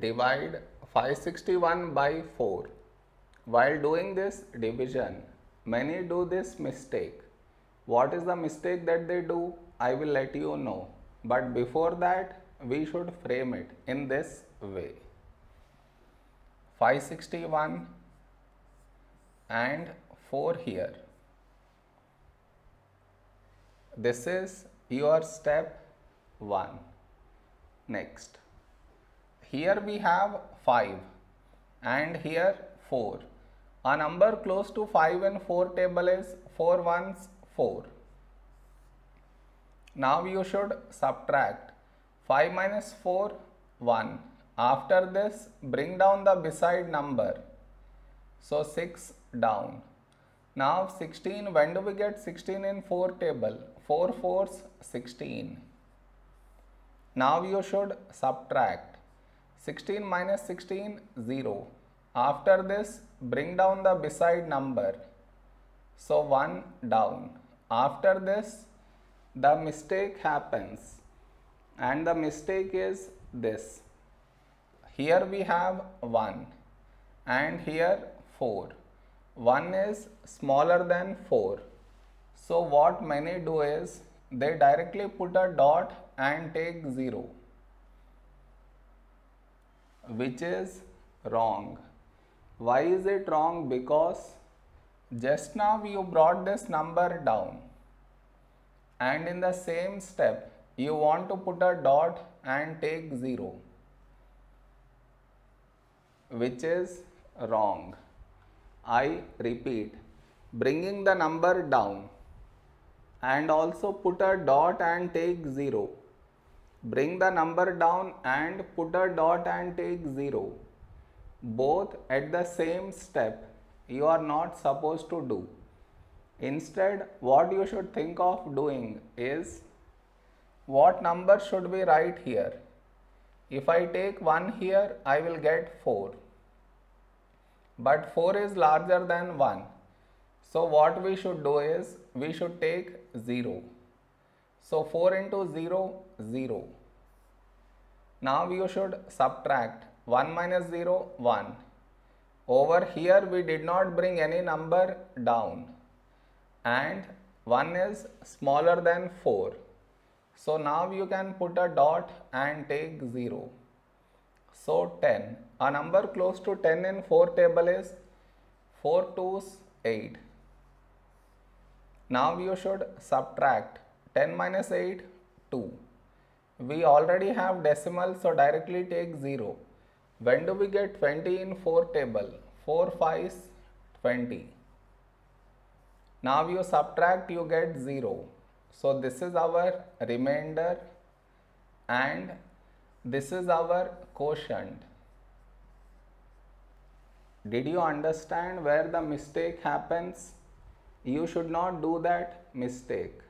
divide 561 by 4. While doing this division, many do this mistake. What is the mistake that they do? I will let you know. But before that, we should frame it in this way. 561 and 4 here. This is your step 1. Next. Here we have 5 and here 4. A number close to 5 and 4 table is 4 ones 4. Now you should subtract 5 minus 4 1. After this bring down the beside number. So 6 down. Now 16 when do we get 16 in 4 table? 4 fours 16. Now you should subtract 16 minus 16 0. After this bring down the beside number. So 1 down. After this the mistake happens and the mistake is this. Here we have 1 and here 4. 1 is smaller than 4. So what many do is they directly put a dot and take 0 which is wrong. Why is it wrong? Because just now you brought this number down and in the same step you want to put a dot and take 0 which is wrong. I repeat bringing the number down and also put a dot and take 0. Bring the number down and put a dot and take 0. Both at the same step you are not supposed to do. Instead what you should think of doing is what number should we write here? If I take 1 here I will get 4 but 4 is larger than 1 so what we should do is we should take 0 so 4 into 0 0 now you should subtract 1 minus 0 1 over here we did not bring any number down and 1 is smaller than 4 so now you can put a dot and take 0 so 10. A number close to 10 in 4 table is 4 twos 8. Now you should subtract 10 minus 8 2. We already have decimal so directly take 0. When do we get 20 in 4 table? 4 5 20. Now you subtract you get 0. So this is our remainder and this is our quotient. Did you understand where the mistake happens? You should not do that mistake.